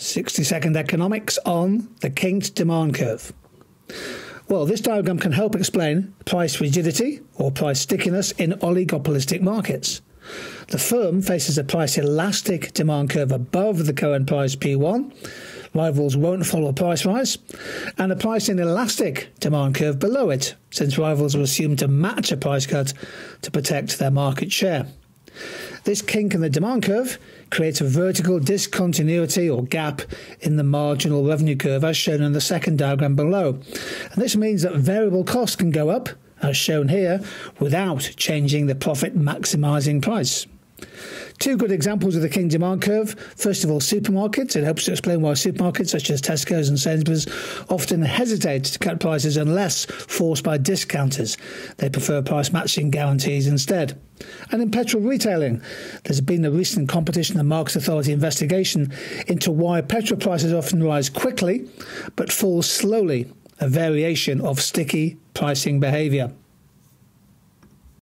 60 second economics on the kinked demand curve. Well, this diagram can help explain price rigidity or price stickiness in oligopolistic markets. The firm faces a price elastic demand curve above the current price P1. Rivals won't follow price rise, and a price inelastic demand curve below it, since rivals are assumed to match a price cut to protect their market share. This kink in the demand curve creates a vertical discontinuity or gap in the marginal revenue curve as shown in the second diagram below. And this means that variable costs can go up, as shown here, without changing the profit maximizing price. Two good examples of the kinked demand curve. First of all, supermarkets. It helps to explain why supermarkets such as Tesco's and Sainsbury's often hesitate to cut prices unless forced by discounters. They prefer price matching guarantees instead. And in petrol retailing, there's been a recent Competition and Markets Authority investigation into why petrol prices often rise quickly but fall slowly, a variation of sticky pricing behaviour.